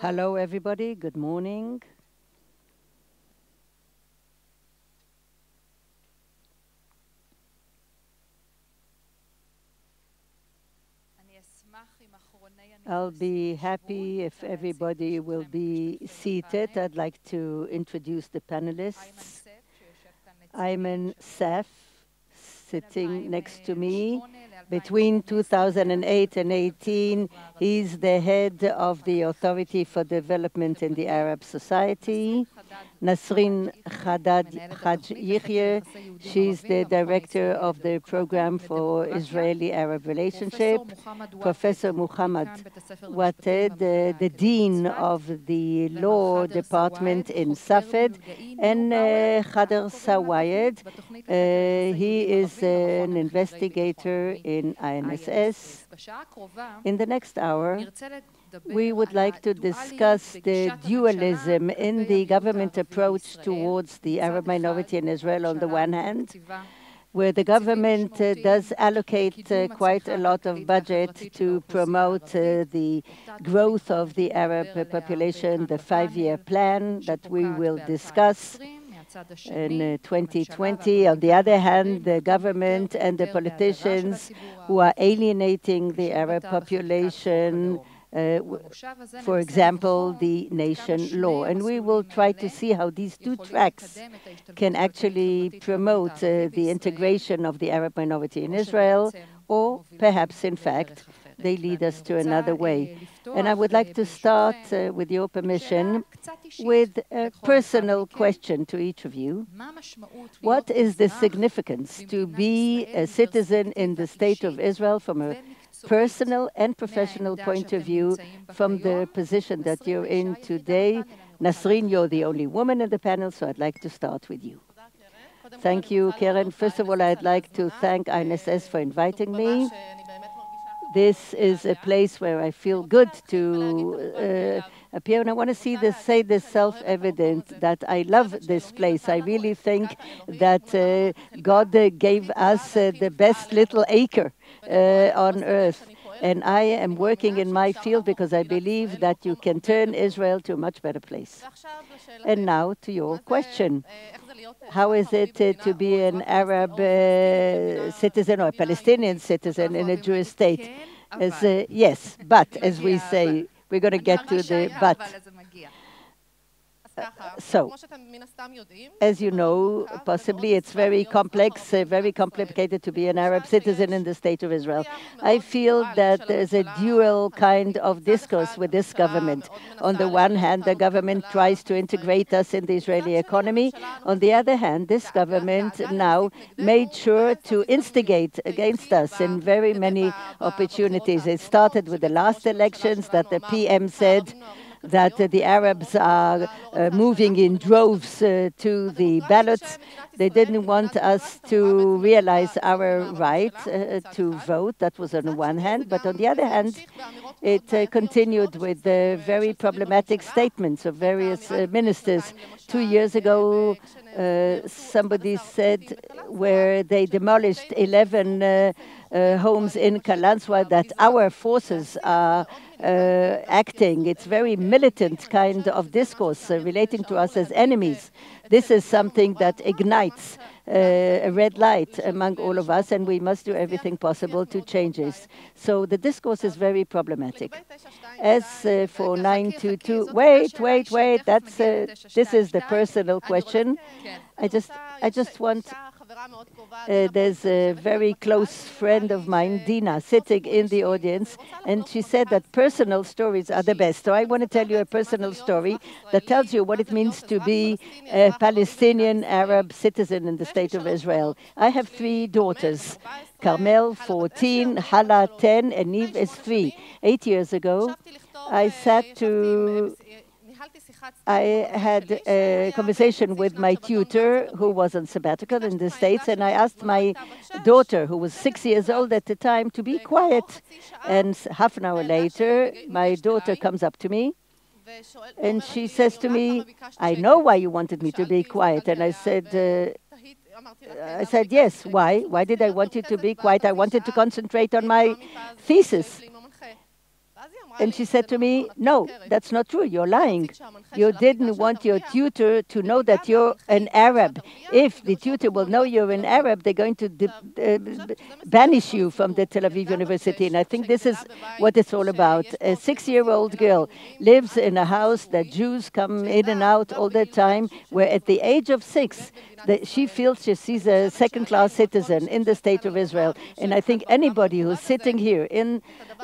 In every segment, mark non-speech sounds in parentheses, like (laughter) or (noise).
Hello, everybody. Good morning. I'll be happy if everybody will be seated. I'd like to introduce the panelists. Ayman Saif, sitting next to me. Between 2008 and 18, he's the head of the Authority for Development in the Arab Society. Nasrin Haddad Haj Yihye, she's the director of the Program for Israeli-Arab Relationship. Professor Mohammad Watad, the, the Dean of the Law Department in Safed, and uh, Sawaed, uh, he is an investigator in INSS. In the next hour, we would like to discuss the dualism in the government approach towards the Arab minority in Israel on the one hand, where the government uh, does allocate uh, quite a lot of budget to promote uh, the growth of the Arab population, the five-year plan that we will discuss in 2020. On the other hand, the government and the politicians who are alienating the Arab population uh, for example, the nation law. And we will try to see how these two tracks can actually promote uh, the integration of the Arab minority in Israel, or perhaps, in fact, they lead us to another way. And I would like to start, uh, with your permission, with a personal question to each of you. What is the significance to be a citizen in the State of Israel from a personal and professional point of view from the position that you're in today. Nasreen, you're the only woman in the panel, so I'd like to start with you. Thank you, Keren. First of all, I'd like to thank INSS for inviting me. This is a place where I feel good to uh, appear, and I want to see this, say this self-evident that I love this place. I really think that uh, God uh, gave us uh, the best little acre uh, on earth. And I am working in my field because I believe that you can turn Israel to a much better place. And now to your question. How is it uh, to be an Arab uh, citizen or a Palestinian citizen in a Jewish state? As, uh, yes, but as we say, we're going to get to the but. Uh, so, as you know, possibly it's very complex, uh, very complicated to be an Arab citizen in the State of Israel. I feel that there's a dual kind of discourse with this government. On the one hand, the government tries to integrate us in the Israeli economy. On the other hand, this government now made sure to instigate against us in very many opportunities. It started with the last elections that the PM said that uh, the Arabs are uh, moving in droves uh, to the ballots. They didn't want us to realize our right to vote. That was on the one hand. But on the other hand, it continued with very problematic statements of various ministers. Two years ago, uh, somebody said where they demolished 11 uh, uh, homes in Qalansawe that our forces are uh, acting. It's very militant kind of discourse uh, relating to us as enemies. This is something that ignites uh, a red light among all of us, and we must do everything possible to change this. So the discourse is very problematic. As uh, for 922, wait, wait, wait, that's, uh, this is the personal question. I just, I just want uh, there's a very close friend of mine, Dina, sitting in the audience, and she said that personal stories are the best. So I want to tell you a personal story that tells you what it means to be a Palestinian Arab citizen in the State of Israel. I have three daughters. Carmel, 14, Hala, 10, and Eve is 3. Eight years ago, I sat to I had a conversation with my tutor who was on sabbatical in the States, and I asked my daughter, who was six years old at the time, to be quiet. And half an hour later, my daughter comes up to me and she says to me, I know why you wanted me to be quiet. And I said, uh, I said, yes, why? Why did I want you to be quiet? I wanted to concentrate on my thesis. And she said to me, No, that's not true. You're lying. You didn't want your tutor to know that you're an Arab. If the tutor will know you're an Arab, they're going to uh, banish you from the Tel Aviv University. And I think this is what it's all about. A six year old girl lives in a house that Jews come in and out all the time, where at the age of six, that she feels she sees a second class citizen in the state of Israel. And I think anybody who's sitting here in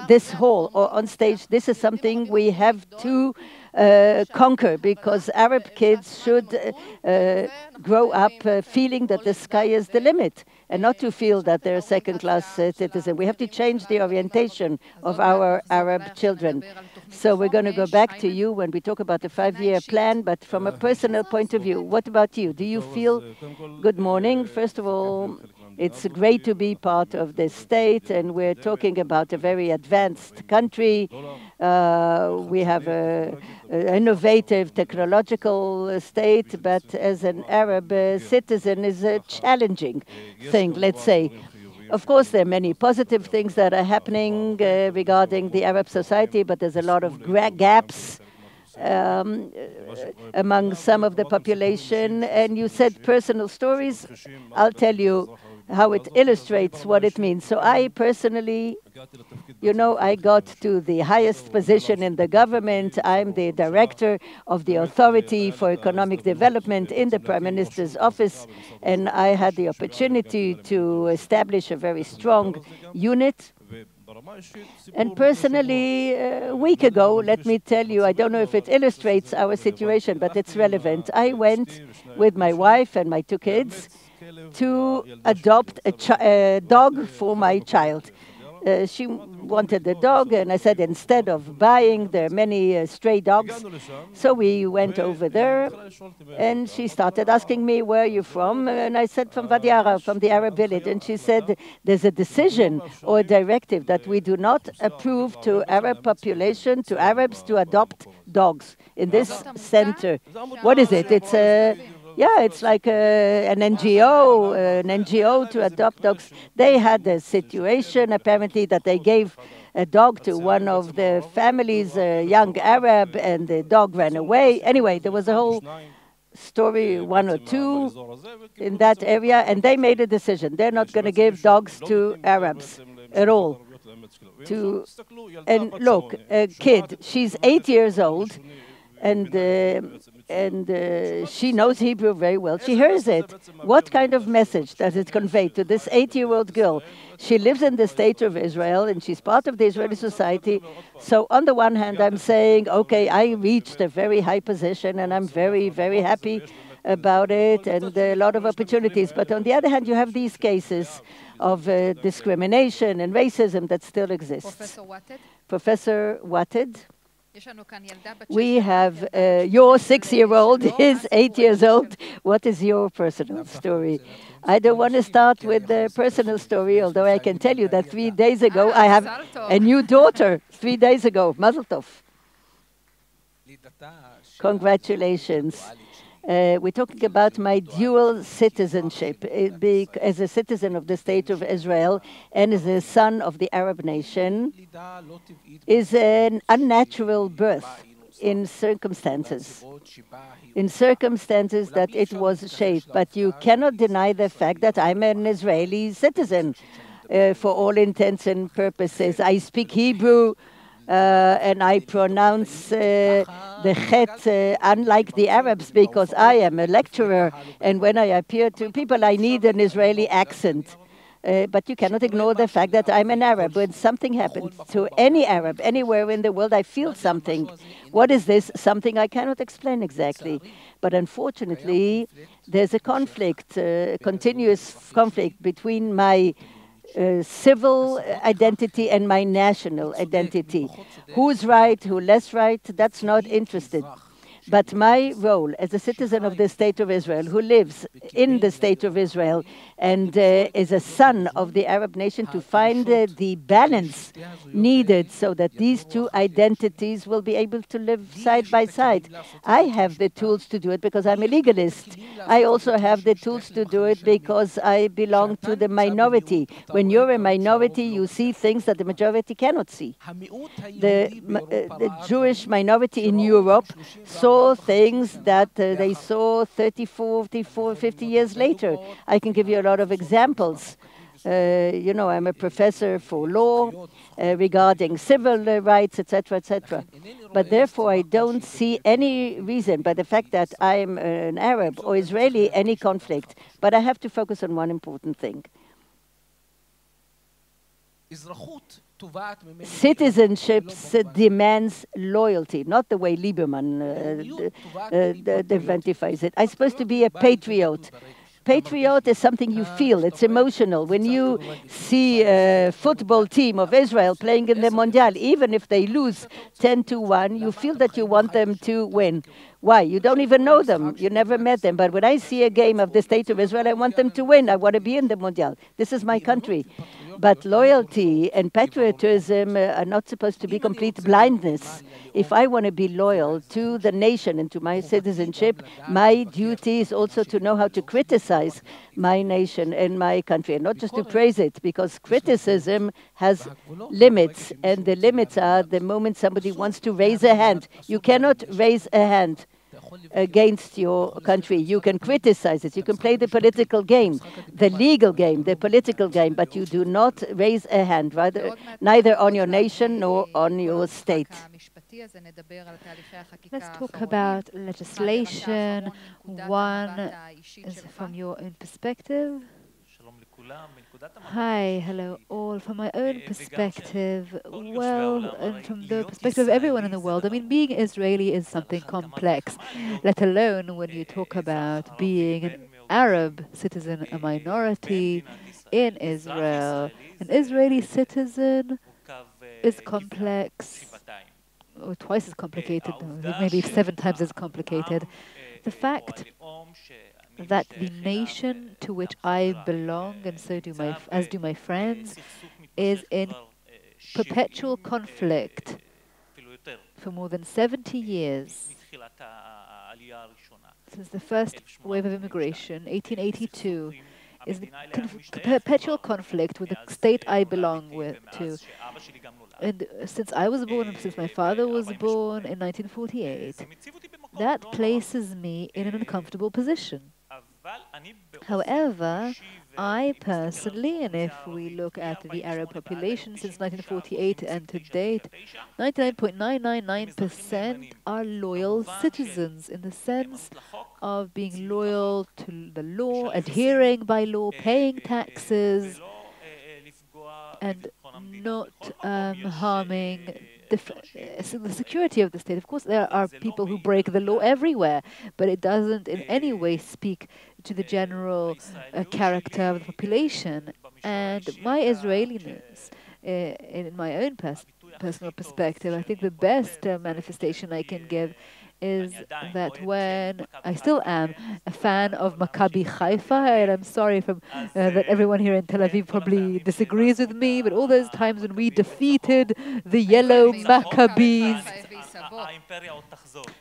this hall or on stage, this is something we have to uh, conquer because Arab kids should uh, uh, grow up uh, feeling that the sky is the limit and not to feel that they're a second class uh, citizens. We have to change the orientation of our Arab children. So we're going to go back to you when we talk about the five year plan, but from a personal point of view, what about you? Do you feel good morning? First of all, it's great to be part of this state, and we're talking about a very advanced country. Uh, we have an innovative technological state, but as an Arab uh, citizen is a challenging thing, let's say. Of course, there are many positive things that are happening uh, regarding the Arab society, but there's a lot of gaps um, among some of the population. And you said personal stories. I'll tell you how it illustrates what it means. So I personally, you know, I got to the highest position in the government. I'm the director of the Authority for Economic Development in the Prime Minister's office, and I had the opportunity to establish a very strong unit and personally, uh, a week ago, let me tell you, I don't know if it illustrates our situation, but it's relevant. I went with my wife and my two kids to adopt a, a dog for my child. Uh, she wanted a dog, and I said instead of buying, there are many uh, stray dogs. So we went over there, and she started asking me, Where are you from? And I said, From Wadi Ara, from the Arab village. And she said, There's a decision or a directive that we do not approve to Arab population, to Arabs, to adopt dogs in this center. What is it? It's a yeah, it's like a, an NGO, uh, an NGO to adopt dogs. They had a situation apparently that they gave a dog to one of the families, a young Arab, and the dog ran away. Anyway, there was a whole story, one or two in that area, and they made a decision. They're not going to give dogs to Arabs at all. To and look, a kid, she's eight years old, and uh, and uh, she knows Hebrew very well. She hears it. What kind of message does it convey to this eight-year-old girl? She lives in the state of Israel, and she's part of the Israeli society. So on the one hand, I'm saying, okay, I reached a very high position, and I'm very, very happy about it, and a lot of opportunities. But on the other hand, you have these cases of uh, discrimination and racism that still exists. Professor Watad. Professor Watad. We have uh, your six-year-old (laughs) is eight years old. What is your personal story? I don't want to start with the personal story, although I can tell you that three days ago I have a new daughter. Three days ago, Mazel Tov. Congratulations. Uh, we're talking about my dual citizenship uh, as a citizen of the State of Israel and as a son of the Arab nation is an unnatural birth in circumstances, in circumstances that it was shaped. But you cannot deny the fact that I'm an Israeli citizen uh, for all intents and purposes. I speak Hebrew. Uh, and I pronounce uh, the chet uh, unlike the Arabs because I am a lecturer, and when I appear to people, I need an Israeli accent. Uh, but you cannot ignore the fact that I'm an Arab. When something happens to any Arab anywhere in the world, I feel something. What is this? Something I cannot explain exactly. But unfortunately, there's a conflict, a uh, continuous conflict between my uh, civil identity and my national identity. Who's right, who less right, that's not interested. But my role as a citizen of the State of Israel, who lives in the State of Israel and uh, is a son of the Arab nation to find uh, the balance needed so that these two identities will be able to live side by side. I have the tools to do it because I'm a legalist. I also have the tools to do it because I belong to the minority. When you're a minority, you see things that the majority cannot see. The, uh, the Jewish minority in Europe saw things that uh, they saw 30, 40, 50 years later. I can give you a lot of examples. Uh, you know, I'm a professor for law uh, regarding civil uh, rights, etc., etc. But therefore, I don't see any reason, by the fact that I'm an Arab or Israeli, any conflict. But I have to focus on one important thing. Citizenship demands loyalty, not the way Lieberman uh, identifies it. I'm supposed to be a patriot. Patriot is something you feel, it's emotional. When you see a football team of Israel playing in the Mondial, even if they lose 10 to 1, you feel that you want them to win. Why? You don't even know them. You never met them. But when I see a game of the State of Israel, I want them to win. I want to be in the Mondial. This is my country. But loyalty and patriotism uh, are not supposed to be complete blindness. If I want to be loyal to the nation and to my citizenship, my duty is also to know how to criticize my nation and my country, and not just to praise it, because criticism has limits, and the limits are the moment somebody wants to raise a hand. You cannot raise a hand against your country. You can criticize it. You can play the political game, the legal game, the political game, but you do not raise a hand, rather, neither on your nation nor on your state. Let's talk about legislation. One is from your own perspective. Hi, hello all. From my own perspective, well, and from the perspective of everyone in the world, I mean, being Israeli is something complex, let alone when you talk about being an Arab citizen, a minority in Israel. An Israeli citizen is complex, or twice as complicated, maybe seven times as complicated. The fact that the nation to which I belong, and so do my, as do my friends, is in perpetual conflict for more than 70 years. Since the first wave of immigration, 1882, is the perpetual conflict with the state I belong with to. And uh, since I was born, since my father was born in 1948, that places me in an uncomfortable position. However, I personally, and if we look at the Arab population since 1948 and to date, 99.999% are loyal citizens in the sense of being loyal to the law, adhering by law, paying taxes, and not um, harming the, the, security of the state. Of course, there are people who break the law everywhere, but it doesn't in any way speak to the general uh, character of the population. And my Israeliness, uh, in my own pers personal perspective, I think the best uh, manifestation I can give is that when I still am a fan of Maccabi Haifa, and I'm sorry from, uh, that everyone here in Tel Aviv probably disagrees with me, but all those times when we defeated the yellow Maccabees,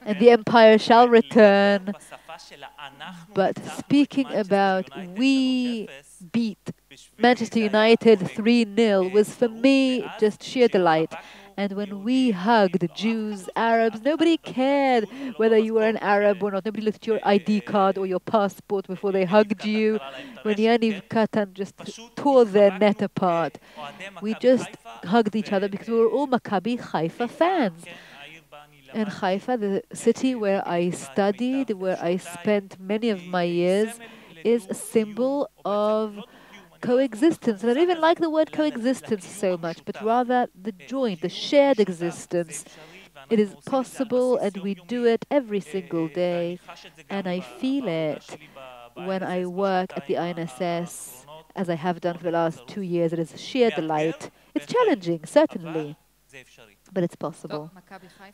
and the empire shall return. But speaking about we beat Manchester United 3 0 was for me just sheer delight. And when we hugged Jews, Arabs, nobody cared whether you were an Arab or not. Nobody looked at your ID card or your passport before they hugged you. When Yaniv Katan just tore their net apart, we just hugged each other because we were all Maccabi Haifa fans. And Haifa, the city where I studied, where I spent many of my years, is a symbol of coexistence. And I don't even like the word coexistence so much, but rather the joint, the shared existence. It is possible, and we do it every single day. And I feel it when I work at the INSS, as I have done for the last two years. It is a sheer delight. It's challenging, certainly but it's possible.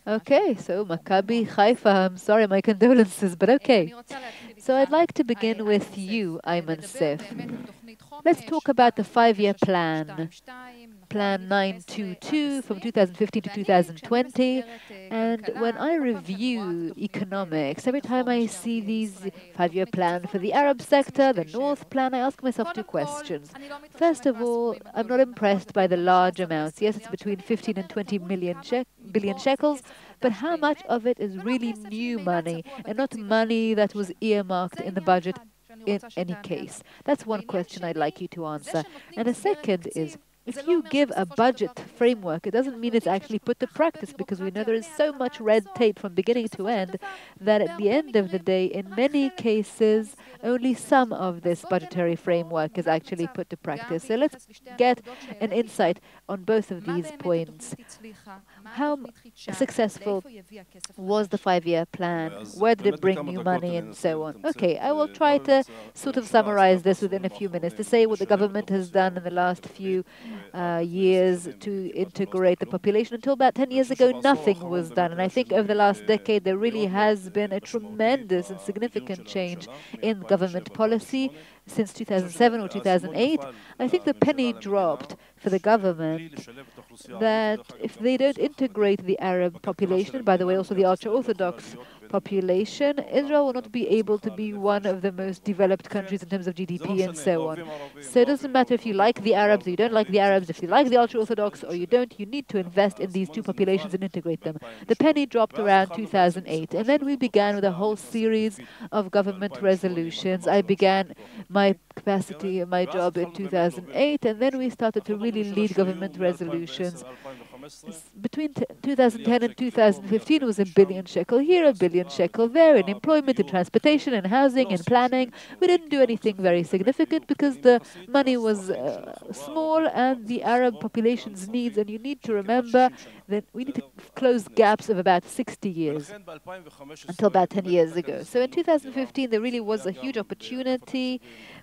Okay, so Maccabi Haifa, I'm sorry, my condolences, but okay. So I'd like to begin with you, Ayman Saif. Let's talk about the five-year plan, Plan 922 from 2015 to 2020. And when I review economics, every time I see these five-year plan for the Arab sector, the North plan, I ask myself two questions. First of all, I'm not impressed by the large amounts. Yes, it's between 15 and 20 million she billion shekels, but how much of it is really new money and not money that was earmarked in the budget in any case? That's one question I'd like you to answer. And the second is, if you give a budget framework, it doesn't mean it's actually put to practice because we know there is so much red tape from beginning to end that at the end of the day, in many cases, only some of this budgetary framework is actually put to practice. So let's get an insight on both of these points. How successful was the five-year plan? Where did it bring new money and so on? Okay, I will try to sort of summarize this within a few minutes to say what the government has done in the last few uh, uh years to integrate the population. Until about 10 years ago, nothing was done. And I think over the last decade, there really has been a tremendous and significant change in government policy since 2007 or 2008. I think the penny dropped for the government that if they don't integrate the Arab population, and by the way, also the ultra-Orthodox population, Israel will not be able to be one of the most developed countries in terms of GDP and so on. So it doesn't matter if you like the Arabs or you don't like the Arabs, if you like the ultra-Orthodox or you don't, you need to invest in these two populations and integrate them. The penny dropped around 2008, and then we began with a whole series of government resolutions. I began my capacity, my job in 2008, and then we started to really lead government resolutions between 2010 and 2015 was a billion shekel here, a billion shekel there, in employment, in transportation, in housing, in planning. We didn't do anything very significant because the money was uh, small and the Arab population's needs, and you need to remember that we need to close gaps of about 60 years until about 10 years ago. So in 2015, there really was a huge opportunity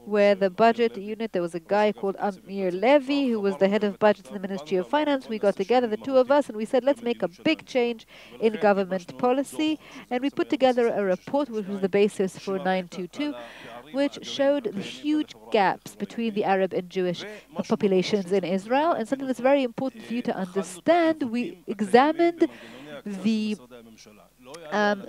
where the budget unit, there was a guy called Amir Levy, who was the head of budget in the Ministry of Finance. We got together, the two of us, and we said, let's make a big change in government policy. And we put together a report, which was the basis for 922, which showed the huge gaps between the Arab and Jewish populations in Israel. And something that's very important for you to understand, we examined the um,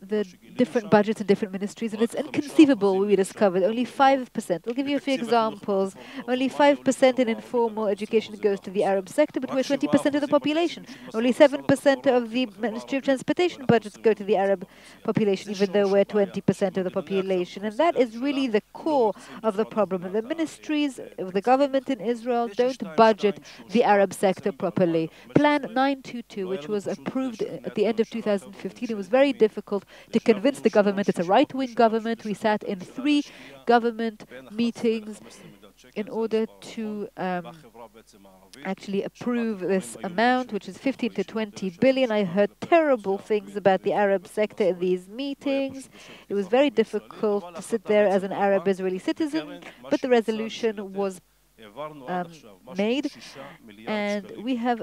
the different budgets in different ministries, and it's inconceivable, we discovered, only 5%. I'll give you a few examples. Only 5% in informal education goes to the Arab sector, but we're 20% of the population. Only 7% of the Ministry of Transportation budgets go to the Arab population, even though we're 20% of the population. And that is really the core of the problem. The ministries of the government in Israel don't budget the Arab sector properly. Plan 922, which was approved at the end of 2015, it was very difficult to convince the government it's a right-wing government. We sat in three government meetings in order to um, actually approve this amount, which is 15 to 20 billion. I heard terrible things about the Arab sector in these meetings. It was very difficult to sit there as an Arab Israeli citizen, but the resolution was um, made, and we have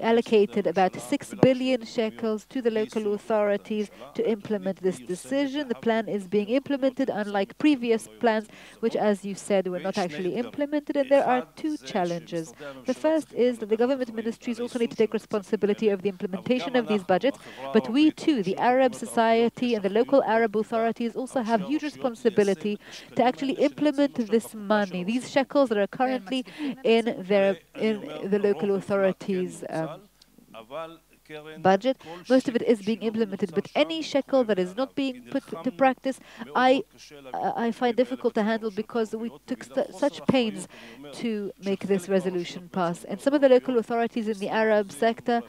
allocated about 6 billion shekels to the local authorities to implement this decision. The plan is being implemented, unlike previous plans, which, as you said, were not actually implemented. And there are two challenges. The first is that the government ministries also need to take responsibility of the implementation of these budgets. But we too, the Arab society and the local Arab authorities, also have huge responsibility to actually implement this money, these shekels that are currently in their in the local authorities um, budget. Most of it is being implemented, but any shekel that is not being put to practice, I uh, I find difficult to handle because we took such pains to make this resolution pass. And some of the local authorities in the Arab sector,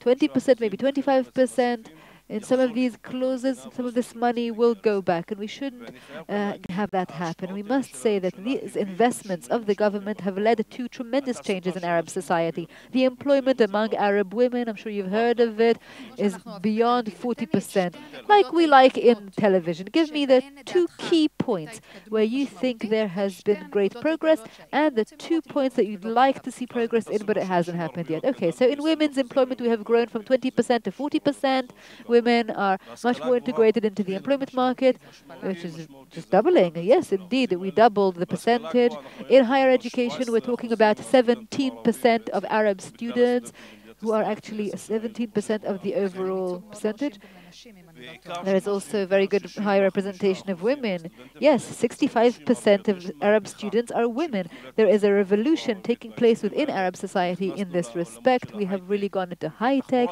20%, maybe 25%, in some of these clauses, some of this money will go back, and we shouldn't uh, have that happen. We must say that these investments of the government have led to tremendous changes in Arab society. The employment among Arab women, I'm sure you've heard of it, is beyond 40%, like we like in television. Give me the two key points where you think there has been great progress, and the two points that you'd like to see progress in, but it hasn't happened yet. Okay, so in women's employment, we have grown from 20% to 40%. Women are much more integrated into the employment market, which is just doubling. Yes, indeed, we doubled the percentage. In higher education, we're talking about 17% of Arab students who are actually 17% of the overall percentage. There is also a very good high representation of women. Yes, 65% of Arab students are women. There is a revolution taking place within Arab society in this respect. We have really gone into high tech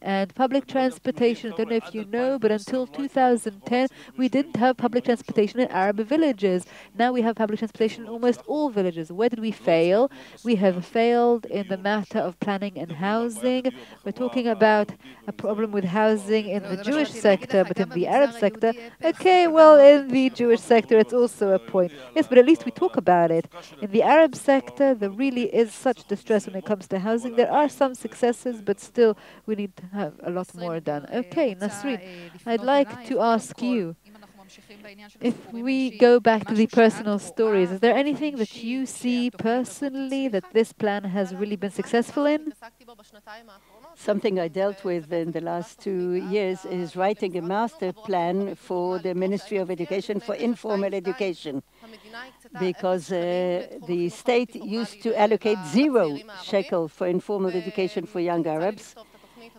and public transportation. I don't know if you know, but until 2010, we didn't have public transportation in Arab villages. Now we have public transportation in almost all villages. Where did we fail? We have failed in the matter of planning and housing. We're talking about a problem with housing in the Jewish sector, but in the Arab sector, okay, well, in the Jewish sector, it's also a point. Yes, but at least we talk about it. In the Arab sector, there really is such distress when it comes to housing. There are some successes, but still, we need to have a lot more done. Okay, Nasreen, I'd like to ask you, if we go back to the personal stories, is there anything that you see personally that this plan has really been successful in? Something I dealt with in the last two years is writing a master plan for the Ministry of Education for informal education because uh, the state used to allocate zero shekel for informal education for young Arabs.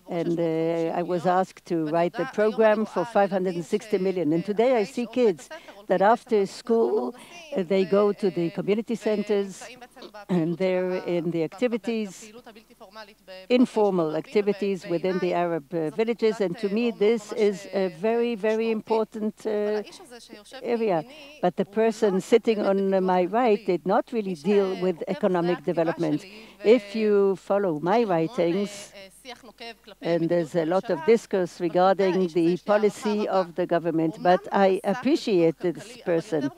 And uh, I was asked to write the program for 560 million. And today I see kids that after school uh, they go to the community centers and they're in the activities, informal activities within the Arab uh, villages. And to me, this is a very, very important uh, area. But the person sitting on my right did not really deal with economic development. If you follow my writings, and there's a lot of discourse regarding the policy of the government, but I appreciate this person.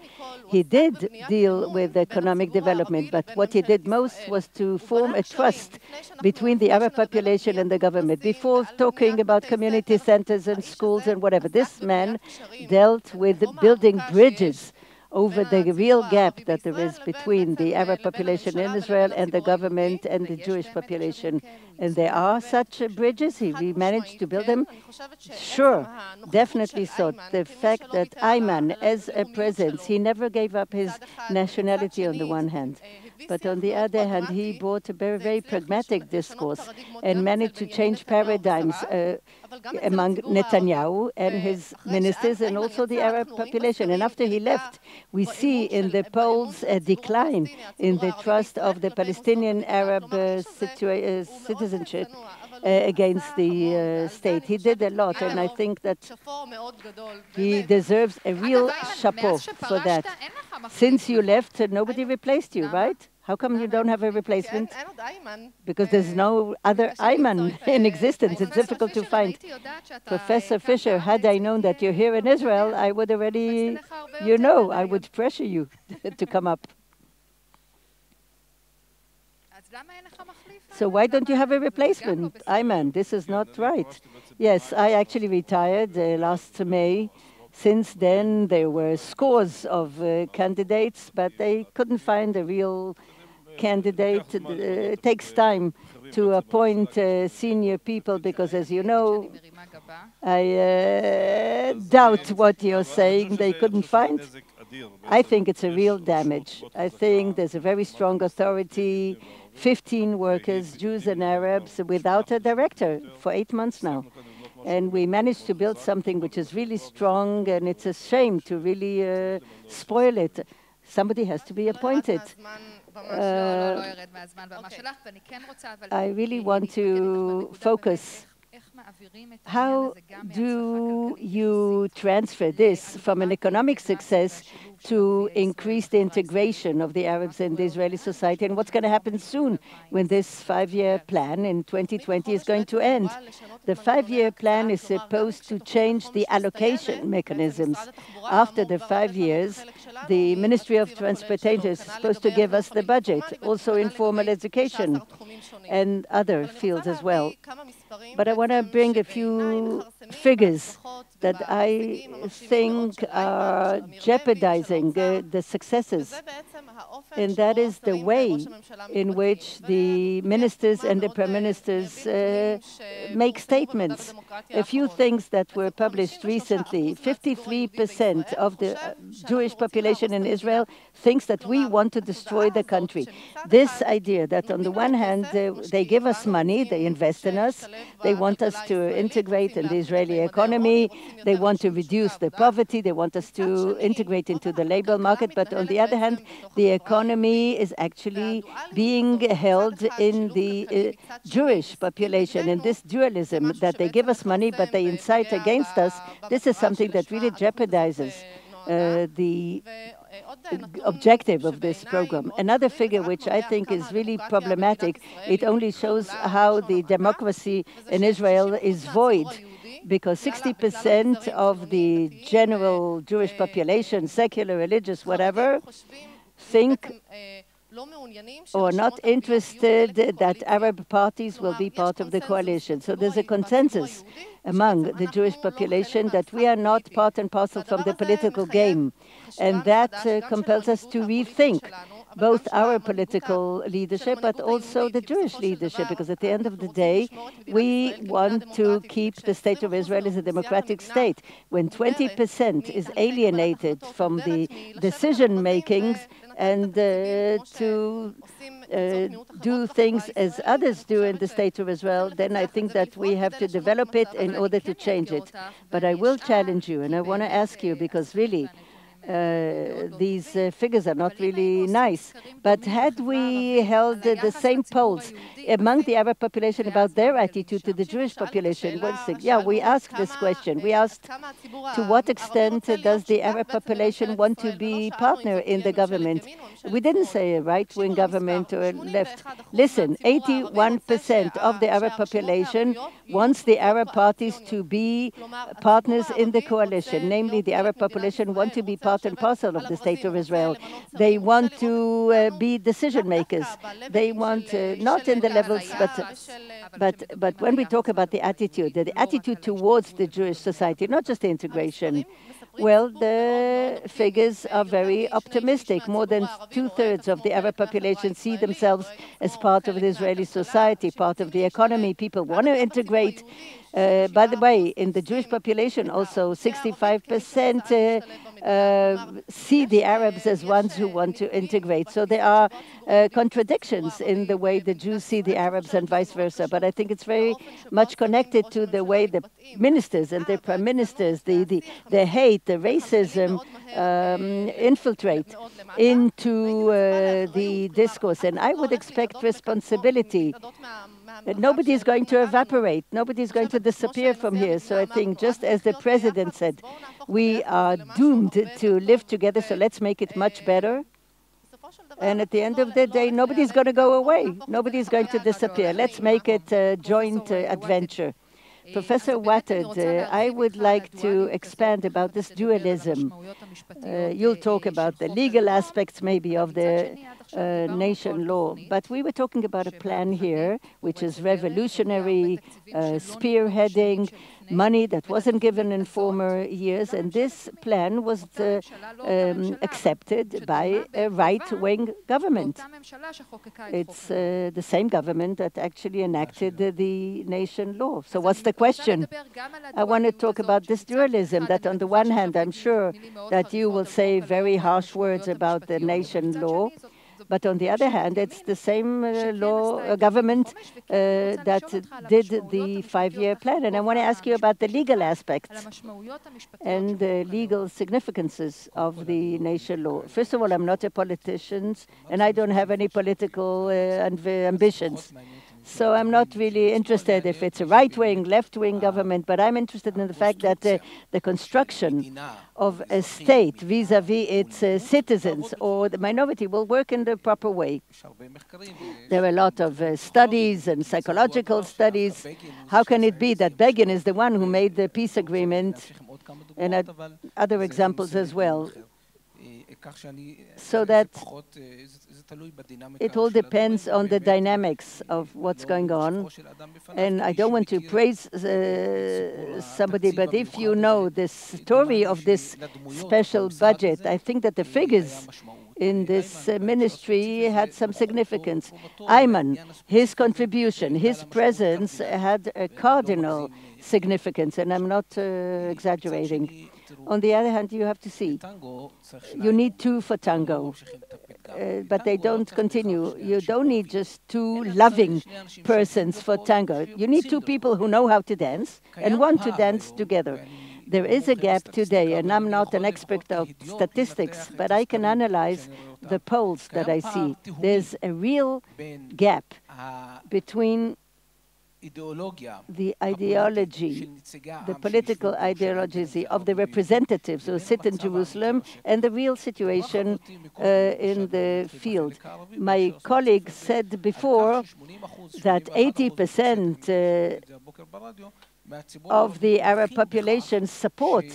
He did deal with economic development, but what he did most was to form a trust between the Arab population and the government. Before talking about community centers and schools and whatever, this man dealt with building bridges over the real gap that there is between the Arab population in Israel and the government and the Jewish population. And there are such bridges. We managed to build them. Sure, definitely so. The fact that Ayman, as a presence, he never gave up his nationality on the one hand. But on the other hand, he brought a very, very pragmatic discourse and managed to change paradigms uh, among Netanyahu and his ministers and also the Arab population. And after he left, we see in the polls a decline in the trust of the Palestinian Arab uh, uh, citizenship against the uh, state. He did a lot, and I think that he deserves a real chapeau for that. Since you left, uh, nobody replaced you, right? How come you don't have a replacement? Because there's no other Ayman in existence. It's difficult to find. Professor Fisher, had I known that you're here in Israel, I would already, you know, I would pressure you (laughs) to come up. So why don't you have a replacement? Ayman, this is not right. Yes, I actually retired uh, last May. Since then, there were scores of uh, candidates, but they couldn't find a real candidate. Uh, it takes time to appoint uh, senior people because, as you know, I uh, doubt what you're saying. They couldn't find. I think it's a real damage. I think there's a very strong authority 15 workers, Jews and Arabs, without a director for eight months now. And we managed to build something which is really strong, and it's a shame to really uh, spoil it. Somebody has to be appointed. Uh, I really want to focus how do you transfer this from an economic success to increase the integration of the Arabs in the Israeli society? And what's going to happen soon when this five-year plan in 2020 is going to end? The five-year plan is supposed to change the allocation mechanisms. After the five years, the Ministry of Transportation is supposed to give us the budget, also informal education and other fields as well. But I want to bring a few figures that I think are jeopardizing uh, the successes. And that is the way in which the ministers and the prime ministers uh, make statements. A few things that were published recently 53% of the Jewish population in Israel thinks that we want to destroy the country. This idea that, on the one hand, uh, they give us money, they invest in us, they want us to integrate in the Israeli economy, they want to reduce the poverty, they want us to integrate into the labor market, but on the other hand, the economy is actually being held in the uh, Jewish population. And this dualism that they give us money, but they incite against us, this is something that really jeopardizes uh, the objective of this program. Another figure which I think is really problematic, it only shows how the democracy in Israel is void because 60% of the general Jewish population, secular, religious, whatever, think or not interested that Arab parties will be part of the coalition. So there's a consensus among the Jewish population that we are not part and parcel from the political game. And that uh, compels us to rethink both our political leadership, but also the Jewish leadership, because at the end of the day, we want to keep the state of Israel as a democratic state. When 20% is alienated from the decision makings and uh, to uh, do things as others do in the state of Israel, then I think that we have to develop it in order to change it. But I will challenge you, and I want to ask you, because really, these uh, figures are not really nice. But had we held uh, the same polls among the Arab population about their attitude to the Jewish population, yeah, we asked this question. We asked to what extent does the Arab population want to be partner in the government? We didn't say a right-wing government or left. Listen, 81% of the Arab population wants the Arab parties to be partners in the coalition, namely the Arab population want to be part and parcel of the state of Israel. They want to uh, be decision makers. They want, uh, not in the levels, but, but, but when we talk about the attitude, the attitude towards the Jewish society, not just the integration, well, the figures are very optimistic. More than two-thirds of the Arab population see themselves as part of the Israeli society, part of the economy. People want to integrate. Uh, by the way, in the Jewish population, also 65% uh, uh, see the Arabs as ones who want to integrate. So there are uh, contradictions in the way the Jews see the Arabs and vice versa. But I think it's very much connected to the way the ministers and the prime ministers, the, the, the hate, the racism um, infiltrate into uh, the discourse. And I would expect responsibility nobody is going to evaporate. Nobody is going to disappear from here. So I think, just as the president said, we are doomed to live together, so let's make it much better. And at the end of the day, nobody's going to go away. Nobody's going to disappear. Let's make it a joint uh, adventure. Professor Watad, uh, I would like to expand about this dualism. Uh, you'll talk about the legal aspects, maybe, of the uh, nation law. But we were talking about a plan here, which is revolutionary, uh, spearheading, money that wasn't given in former years, and this plan was uh, um, accepted by a right-wing government. It's uh, the same government that actually enacted the, the nation law. So what's the question? I want to talk about this dualism, that on the one hand, I'm sure that you will say very harsh words about the nation law, but on the other hand, it's the same uh, law uh, government uh, that did the five-year plan. And I want to ask you about the legal aspects and the legal significances of the nation law. First of all, I'm not a politician, and I don't have any political uh, ambitions. So I'm not really interested if it's a right-wing, left-wing government, but I'm interested in the fact that uh, the construction of a state vis-à-vis its uh, citizens or the minority will work in the proper way. There are a lot of uh, studies and psychological studies. How can it be that Begin is the one who made the peace agreement and other examples as well? so that it all depends on the dynamics of what's going on. And I don't want to praise uh, somebody, but if you know the story of this special budget, I think that the figures in this uh, ministry had some significance. Ayman, his contribution, his presence had a cardinal significance, and I'm not uh, exaggerating. On the other hand, you have to see, you need two for tango. Uh, but they don't continue. You don't need just two loving persons for tango. You need two people who know how to dance and want to dance together. There is a gap today, and I'm not an expert of statistics, but I can analyze the polls that I see. There's a real gap between the ideology, the political ideology of the representatives who sit in Jerusalem and the real situation uh, in the field. My colleague said before that 80% uh, of the Arab population support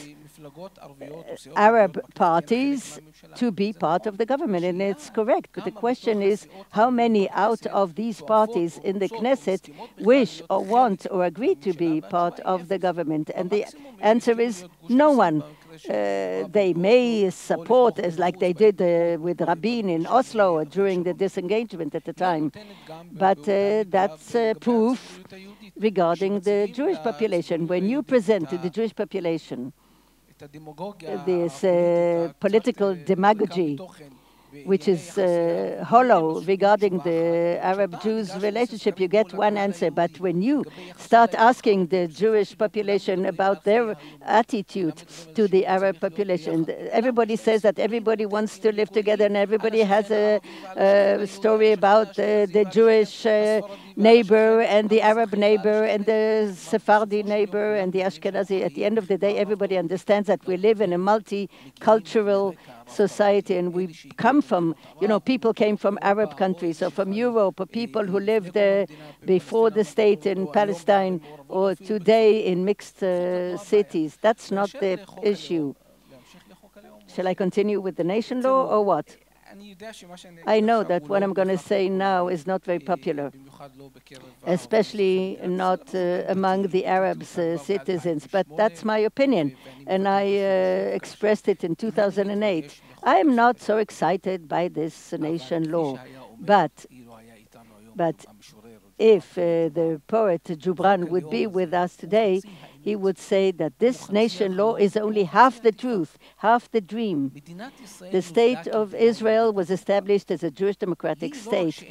Arab parties to be part of the government, and it's correct. But the question is, how many out of these parties in the Knesset wish or want or agree to be part of the government? And the answer is no one. Uh, they may support, as like they did uh, with Rabin in Oslo during the disengagement at the time, but uh, that's proof regarding the Jewish population. When you present to the Jewish population this uh, political demagogy which is uh, hollow regarding the Arab-Jews relationship, you get one answer. But when you start asking the Jewish population about their attitude to the Arab population, everybody says that everybody wants to live together and everybody has a, a story about uh, the Jewish uh, neighbor and the Arab neighbor and the Sephardi neighbor and the Ashkenazi. At the end of the day, everybody understands that we live in a multicultural society and we come from, you know, people came from Arab countries or from Europe or people who lived there before the state in Palestine or today in mixed uh, cities. That's not the issue. Shall I continue with the nation law or what? I know that what I'm going to say now is not very popular, especially not uh, among the Arab uh, citizens, but that's my opinion, and I uh, expressed it in 2008. I am not so excited by this nation law, but, but if uh, the poet Joubran would be with us today, he would say that this nation law is only half the truth, half the dream. The state of Israel was established as a Jewish democratic state.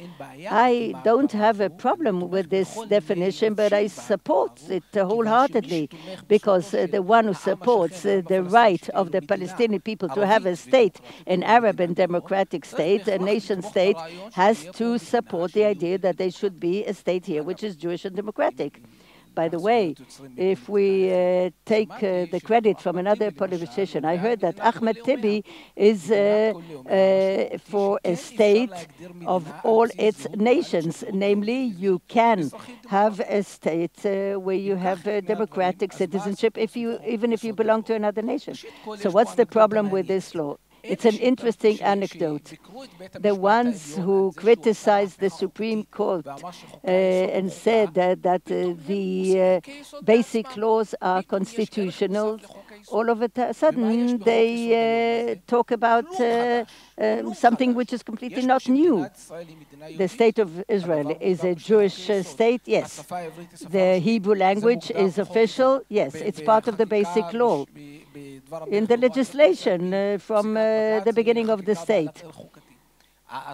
I don't have a problem with this definition, but I support it wholeheartedly because the one who supports the right of the Palestinian people to have a state, an Arab and democratic state, a nation state, has to support the idea that there should be a state here which is Jewish and democratic. By the way, if we uh, take uh, the credit from another politician, I heard that Ahmed Tibi is uh, uh for a state of all its nations. Namely, you can have a state uh, where you have democratic citizenship if you, even if you belong to another nation. So what's the problem with this law? It's an interesting anecdote. The ones who criticized the Supreme Court uh, and said that, that uh, the uh, basic laws are constitutional, all of a sudden they uh, talk about uh, um, something which is completely not new. The state of Israel is a Jewish uh, state, yes. The Hebrew language is official, yes. It's part of the basic law in the legislation uh, from uh, the beginning of the state.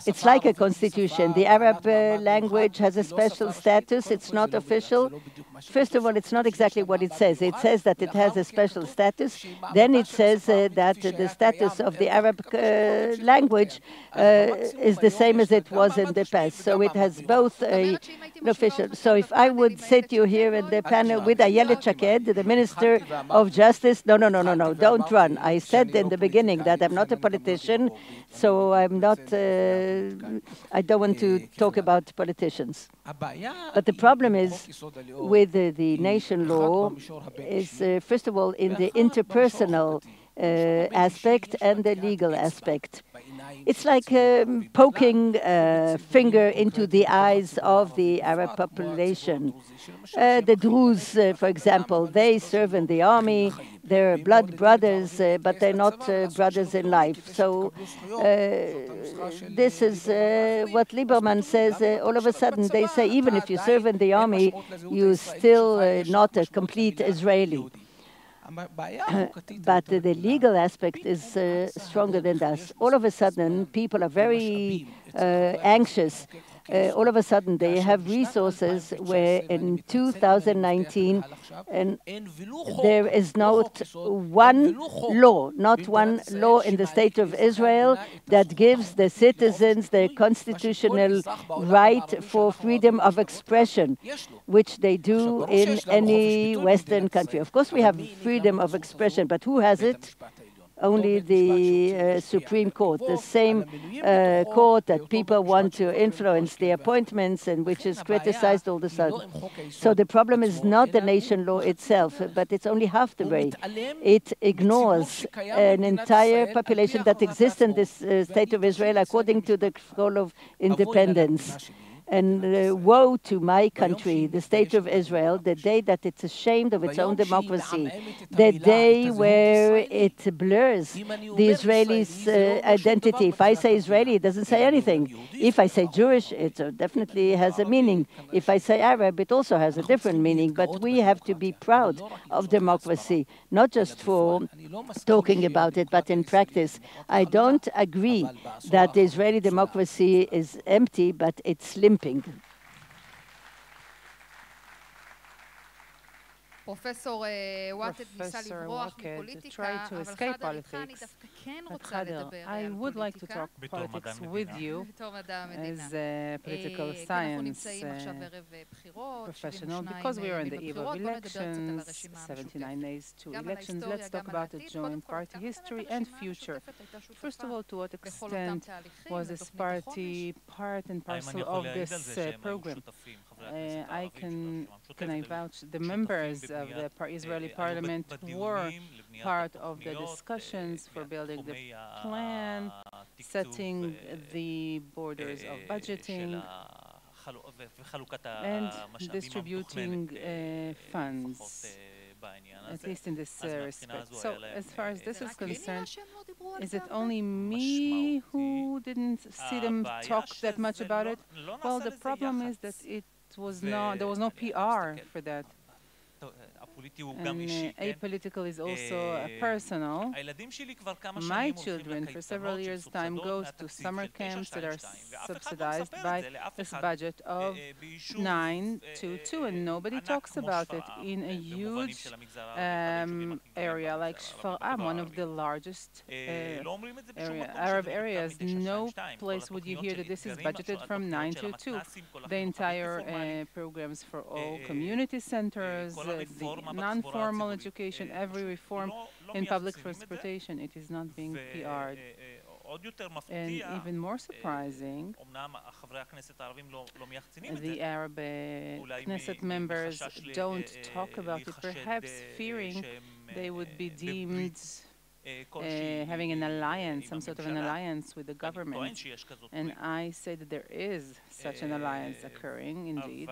It's like a constitution. The Arab uh, language has a special status. It's not official. First of all, it's not exactly what it says. It says that it has a special status. Then it says uh, that the status of the Arab uh, language uh, is the same as it was in the past. So it has both a, an official. So if I would sit you here in the panel with Ayelet Shaked, the Minister of Justice, no, no, no, no, no, don't run. I said in the beginning that I'm not a politician, so I'm not, uh, I don't want to talk about politicians. But the problem is with the, the nation law is, uh, first of all, in the interpersonal aspect and the legal aspect. It's like um, poking a finger into the eyes of the Arab population. Uh, the Druze, uh, for example, they serve in the army, they're blood brothers, uh, but they're not uh, brothers in life. So uh, this is uh, what Lieberman says. all of a sudden, they say even if you serve in the army, you're still not a complete Israeli. But the legal aspect is uh, stronger than that. All of a sudden, people are very uh, anxious uh, all of a sudden they have resources where in 2019 and there is not one law, not one law in the state of Israel that gives the citizens their constitutional right for freedom of expression, which they do in any Western country. Of course, we have freedom of expression, but who has it? Only the uh, Supreme Court, the same uh, court that people want to influence the appointments and which is criticized all the sudden. So the problem is not the nation law itself, but it's only half the way. It ignores an entire population that exists in this uh, state of Israel according to the goal of independence. And uh, woe to my country, the state of Israel, the day that it's ashamed of its own democracy, the day where it blurs the Israelis' uh, identity. If I say Israeli, it doesn't say anything. If I say Jewish, it definitely has a meaning. If I say Arab, it also has a different meaning. But we have to be proud of democracy, not just for talking about it, but in practice. I don't agree that the Israeli democracy is empty, but it's limping camping. פרופסור וואטד ניסה לברוח מפוליטיקה, אבל חדר איתך אני דווקא כן רוצה לדבר על פוליטיקה. בתור מדע you בתור מדע המדינה. As a political science אנחנו נמצאים עכשיו ערב בחירות, 72 בבחירות, בוא נדבר קצת על הרשימה המשותפת. גם על ההיסטוריה, גם על העתיד, קודם כל, כמה הרשימה המשותפת הייתה שותפה בכל אותם תהליכים, בתוכנית החומש. Uh, I uh, can, can I vouch the members of the Israeli parliament were part of the discussions for building the plan, setting the borders of budgeting, and distributing uh, uh funds at least in this uh, respect. So as far as this is concerned, is it only me who didn't see them talk that much about it? Well, the problem is that it was not, there was no PR for that. And apolitical is also personal. My children, for several years' time, go to summer camps that are subsidized by this budget of 9 to 2, and nobody talks about it in a huge um, area like Shfar'am, one of the largest uh, area, Arab areas. No place would you hear that this is budgeted from 9 to 2. The entire uh, programs for all community centers, uh, the non-formal education, every reform in public transportation, it is not being PR'd. And even more surprising, the Arab eh, Knesset members don't talk about it, perhaps fearing they would be deemed uh, having an alliance, some sort of an alliance with the government. And I say that there is such an alliance occurring, indeed.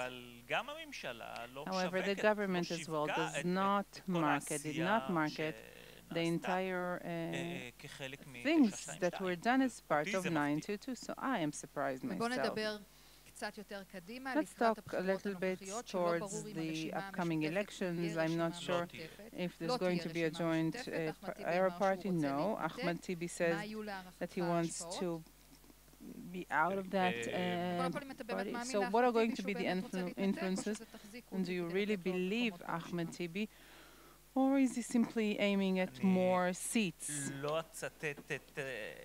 However, the government as well does not market, did not market the entire uh, things that were done as part of 922. So I am surprised myself. Let's talk a little bit towards the upcoming elections. I'm not sure if there's going to be a joint uh, Arab party. No. Ahmed Tibi says that he wants to be out of that uh, party. So what are going to be the influ influences? And do you really believe Ahmed Tibi or is he simply aiming at more seats?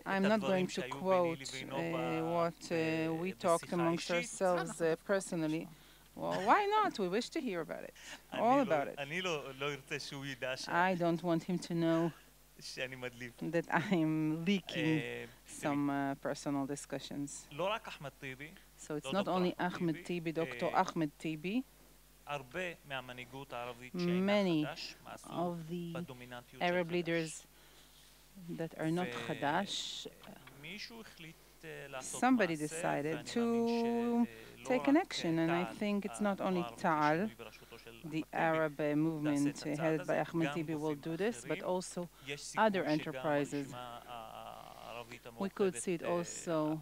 I'm not going to quote uh, what uh, we talked amongst ourselves uh, personally. Well, why not? We wish to hear about it, (laughs) all about it. I don't want him to know that (laughs) I'm leaking some uh, personal discussions. So it's not only Ahmed Tibi, Dr. Ahmed Tibi, Many of the Arab leaders that are not Hadash. Somebody decided to take an action, and I think it's not only Ta'al, the Arab uh, movement uh, headed by Ahmed Tibi will do this, but also other enterprises. We could see it also.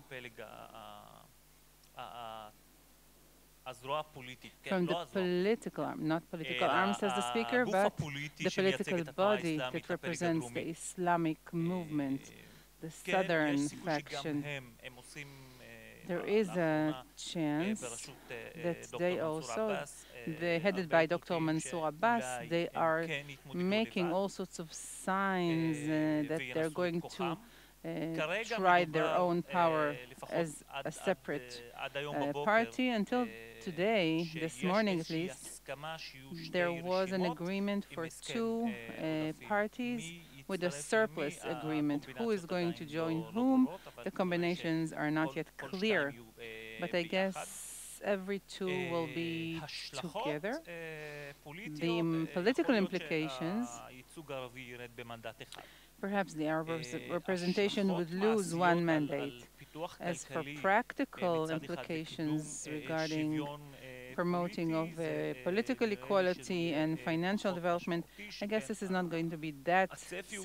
from the political arm, not political arm, says the speaker, but the political body that represents the Islamic movement, the southern faction. There is a chance that they also, they headed by Dr. Mansour Abbas, they are making all sorts of signs uh, that they're going to uh, tried their own power as a separate uh, party until today, this morning at least, there was an agreement for two uh, parties with a surplus agreement. Who is going to join whom? The combinations are not yet clear, but I guess every two will be together. The um, political implications perhaps the Arab representation would lose one mandate. As for practical implications regarding promoting of uh, political equality and financial development, I guess this is not going to be that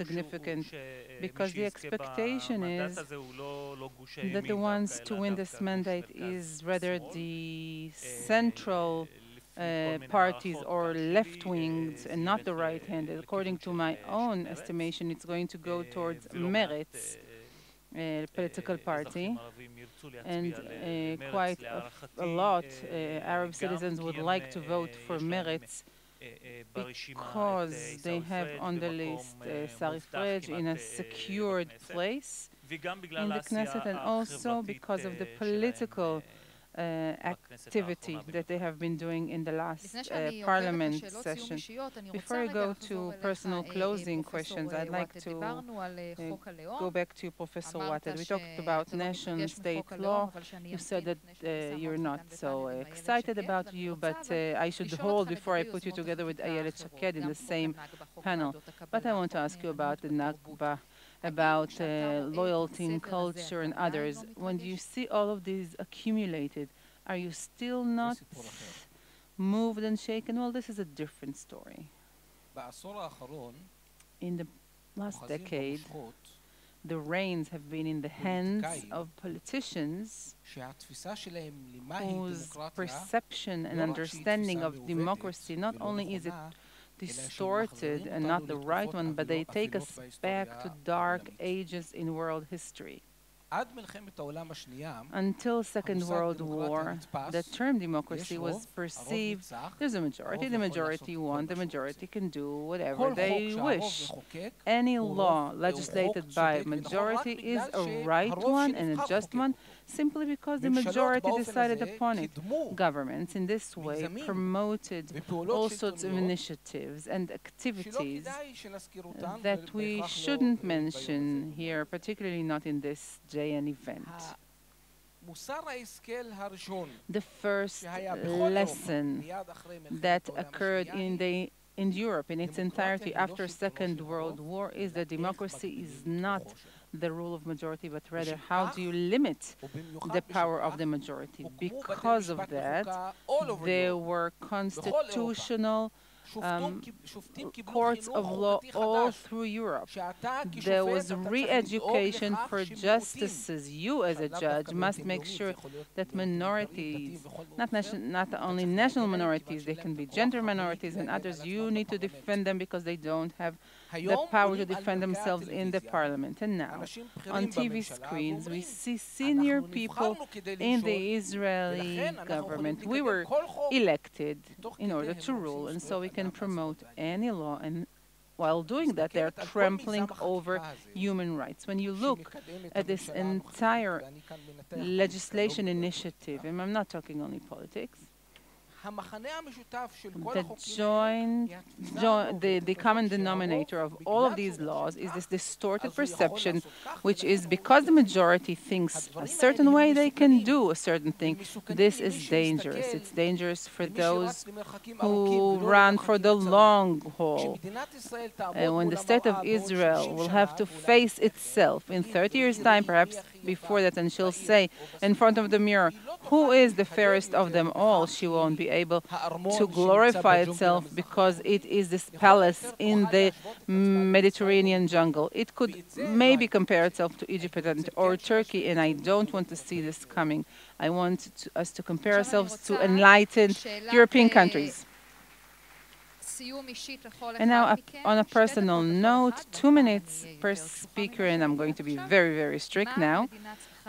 significant because the expectation is that the ones to win this mandate is rather the central uh, parties or left-winged and not the right-handed. According to my own estimation, it's going to go towards Meretz, uh, political party, and uh, quite a, a lot uh, uh Arab citizens would like to vote for Meretz because they have on the list uh, Esawi Frej in a secured place in the Knesset and also because of the political uh, activity that they have been doing in the last uh, parliament session. Before I go to personal closing questions, I'd like to uh, go back to Professor Watad. We talked about nation state law. You said that uh, you're not so excited about you, but uh, I should hold before I put you together with Ayelet Shaked in the same panel. But I want to ask you about the Nakba about uh, loyalty and culture and others. When you see all of these accumulated, are you still not moved and shaken? Well, this is a different story. In the last decade, the reins have been in the hands of politicians whose perception and understanding of democracy not only is it distorted and not the right one, but they take us back to dark ages in world history. Until Second World War, the term democracy was perceived, there's a majority, the majority won, the majority can do whatever they wish. Any law legislated by majority is a right one and a just one, simply because the majority decided upon it. Governments in this way promoted all sorts of initiatives and activities that we shouldn't mention here, particularly not in this day and event. The first lesson that occurred in the in Europe in its entirety after Second World War is that democracy is not the rule of majority, but rather how do you limit the power of the majority? Because of that, there were constitutional um, courts of law all through Europe. There was re-education for justices. You, as a judge, must make sure that minorities, not, not only national minorities, they can be gender minorities and others, you need to defend them because they don't have the power to defend themselves in the parliament. And now, on TV screens, we see senior people in the Israeli government. We were elected in order to rule, and so we can promote any law and while doing that, they are trampling over human rights. When you look at this entire legislation initiative, and I'm not talking only politics, the joint, joint the, the common denominator of all of these laws is this distorted perception, which is because the majority thinks a certain way, they can do a certain thing. This is dangerous. It's dangerous for those who run for the long haul. And when the state of Israel will have to face itself in 30 years' time, perhaps before that, and she'll say in front of the mirror, who is the fairest of them all? She won't be able to glorify itself because it is this palace in the Mediterranean jungle. It could maybe compare itself to Egypt or Turkey, and I don't want to see this coming. I want to, us to compare ourselves to enlightened European countries. And now, on a personal note, two minutes per speaker, and I'm going to be very, very strict now.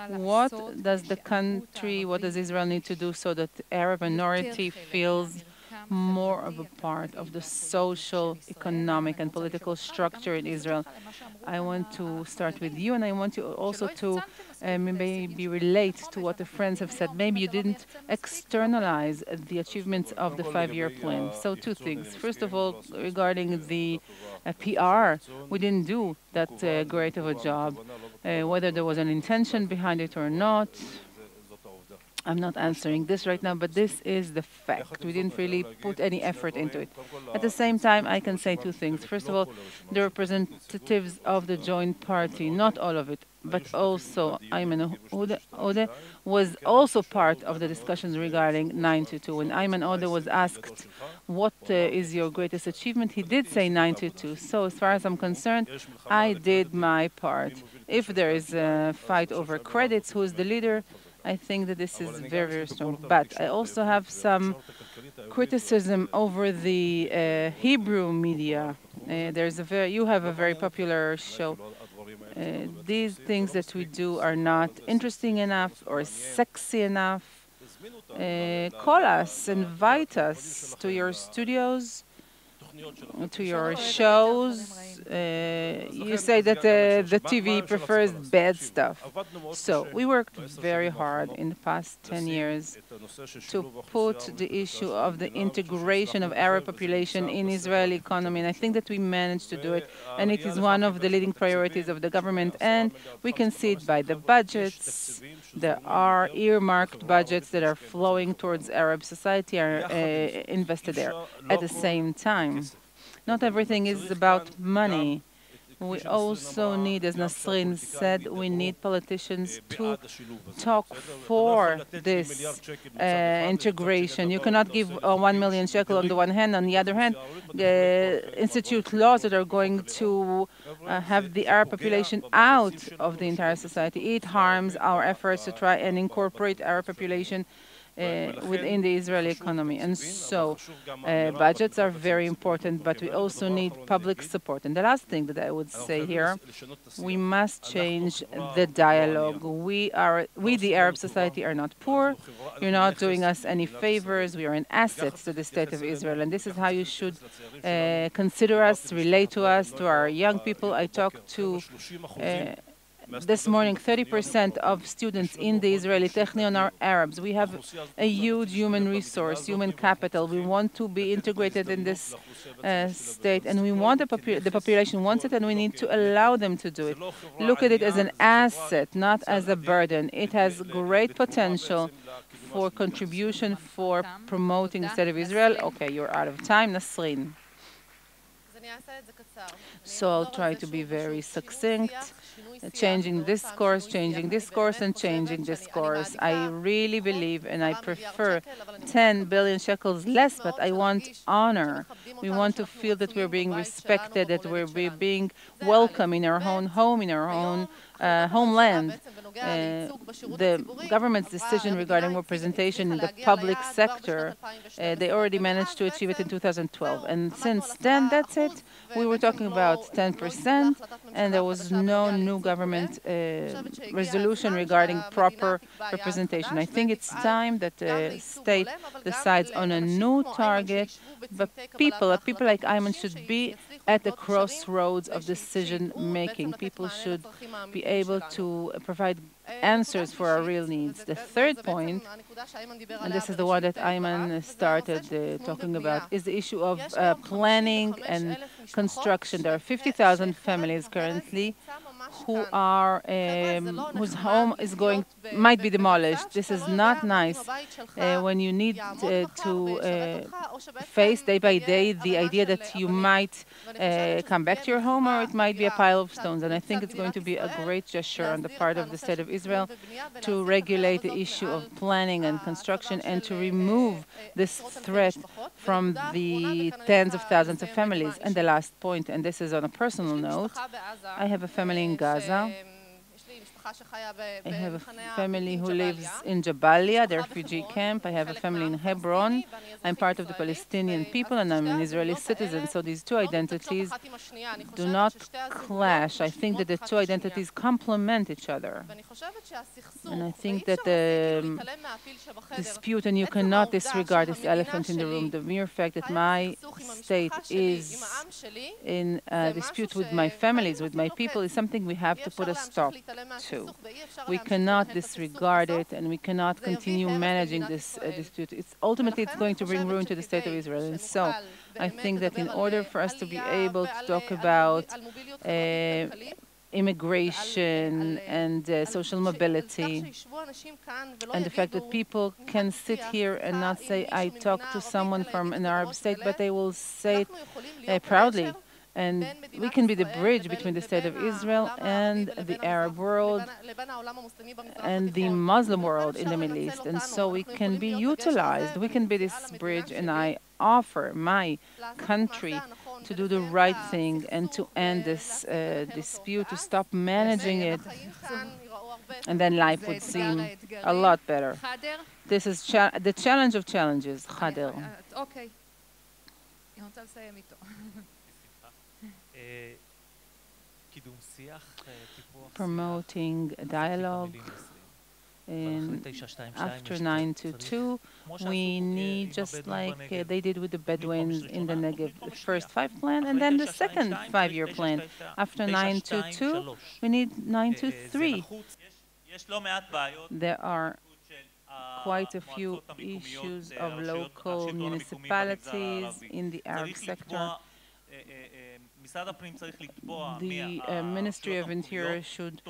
What does the country, what does Israel need to do so that Arab minority feels more of a part of the social, economic, and political structure in Israel. I want to start with you, and I want you also to uh, maybe relate to what the friends have said. Maybe you didn't externalize the achievements of the five-year plan. So two things. First of all, regarding the uh, PR, we didn't do that uh, great of a job. Uh, whether there was an intention behind it or not, I'm not answering this right now, but this is the fact. We didn't really put any effort into it. At the same time, I can say two things. First of all, the representatives of the joint party, not all of it, but also Ayman Odeh was also part of the discussions regarding 922. When Ayman Odeh was asked, what uh, is your greatest achievement, he did say 922. So as far as I'm concerned, I did my part. If there is a fight over credits, who is the leader, I think that this is very, very strong. But I also have some criticism over the uh, Hebrew media. Uh, there's a very, you have a very popular show. Uh, these things that we do are not interesting enough or sexy enough. Uh, call us, invite us to your studios to your shows. Uh, you say that uh, the TV prefers bad stuff. So we worked very hard in the past 10 years to put the issue of the integration of Arab population in Israeli economy. And I think that we managed to do it. And it is one of the leading priorities of the government. And we can see it by the budgets. There are earmarked budgets that are flowing towards Arab society are uh, invested there. At the same time, not everything is about money. We also need, as Nasreen said, we need politicians to talk for this uh, integration. You cannot give uh, one million shekel on the one hand, on the other hand, uh, institute laws that are going to uh, have the Arab population out of the entire society. It harms our efforts to try and incorporate Arab population within the Israeli economy. And so uh, budgets are very important, but we also need public support. And the last thing that I would say here, we must change the dialogue. We are, we the Arab society are not poor. You're not doing us any favors. We are an asset to the state of Israel. And this is how you should uh, consider us, relate to us, to our young people. I talked to uh, this morning 30% of students in the Israeli Technion are Arabs. We have a huge human resource, human capital. We want to be integrated in this uh, state, and we want the, popu the population wants it, and we need to allow them to do it. Look at it as an asset, not as a burden. It has great potential for contribution for promoting the state of Israel. Okay, you're out of time, Nasreen. So I'll try to be very succinct changing discourse, changing discourse, and changing discourse. I really believe and I prefer 10 billion shekels less, but I want honor. We want to feel that we're being respected, that we're being welcome in our own home, in our own uh, homeland. Uh, the government's decision regarding representation in the public sector, uh, they already managed to achieve it in 2012. And since then, that's it. We were talking about 10%, and there was no new government uh, resolution regarding proper representation. I think it's time that the state decides on a new target, but people, people like Ayman should be at the crossroads of decision making. People should be able to provide answers for our real needs. The third point, and this is the one that Ayman started uh, talking about, is the issue of uh, planning and construction. There are 50,000 families currently who are um, whose home is going might be demolished. This is not nice uh, when you need uh, to uh, face day by day the idea that you might uh, come back to your home or it might be a pile of stones. And I think it's going to be a great gesture on the part of the state of Israel to regulate the issue of planning and construction and to remove this threat from the tens of thousands of families. And the last point, and this is on a personal note, I have a family in Gaza. I have a family who lives in Jabalia, the refugee camp. I have a family in Hebron. I'm part of the Palestinian people and I'm an Israeli citizen. So these two identities do not clash. I think that the two identities complement each other. And I think that the dispute, and you cannot disregard this elephant in the room, the mere fact that my state is in uh, a dispute with my families, with my people, is something we have to put a stop to. We cannot disregard it, and we cannot continue managing this uh, dispute. It's ultimately it's going to bring ruin to the state of Israel. And so, I think that in order for us to be able to talk about uh, immigration and uh, social mobility, and the fact that people can sit here and not say, I talked to someone from an Arab state, but they will say it uh, proudly and we can be the bridge between the state of Israel and the Arab world and the Muslim world in the Middle East. And so we can be utilized. We can be this bridge, and I offer my country to do the right thing and to end this uh, dispute, to stop managing it, and then life would seem a lot better. This is cha the challenge of challenges, Khader. Promoting dialogue. In, after 922, we need, just like uh, they did with the Bedouins in the Negev, the first five plan, and then the second five-year plan. After 922, we need 923. There are quite a few issues of local municipalities in the Arab sector the uh, Ministry of Interior should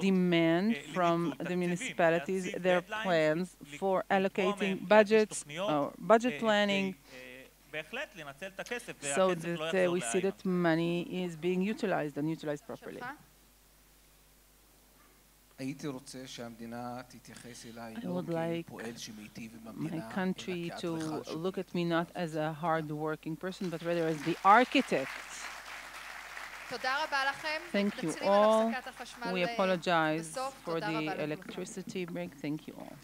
demand from the municipalities their plans for allocating budgets or budget planning. so that uh, we see that money is being utilized and utilized properly. I would like my country to look at me not as a hard-working person, but rather as the architect Thank you all. We apologize for the electricity break. Thank you all.